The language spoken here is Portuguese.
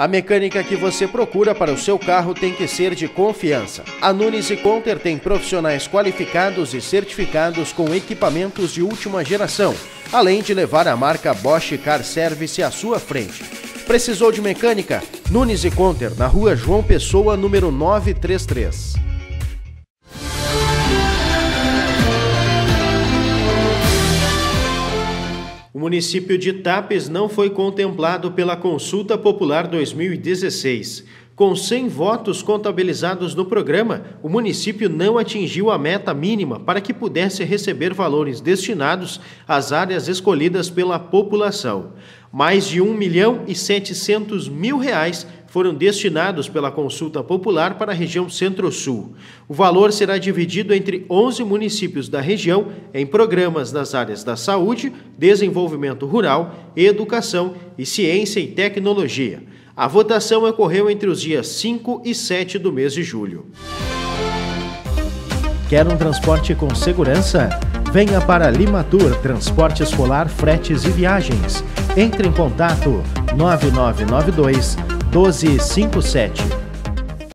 A mecânica que você procura para o seu carro tem que ser de confiança. A Nunes e Conter tem profissionais qualificados e certificados com equipamentos de última geração, além de levar a marca Bosch Car Service à sua frente. Precisou de mecânica? Nunes e Conter, na rua João Pessoa, número 933. O município de Tapes não foi contemplado pela Consulta Popular 2016. Com 100 votos contabilizados no programa, o município não atingiu a meta mínima para que pudesse receber valores destinados às áreas escolhidas pela população. Mais de 1 milhão e 700 mil reais foram destinados pela consulta popular para a região Centro-Sul. O valor será dividido entre 11 municípios da região em programas nas áreas da saúde, desenvolvimento rural, educação e ciência e tecnologia. A votação ocorreu entre os dias 5 e 7 do mês de julho. Quer um transporte com segurança? Venha para Limatur Transporte Escolar, Fretes e Viagens. Entre em contato 9992 1257.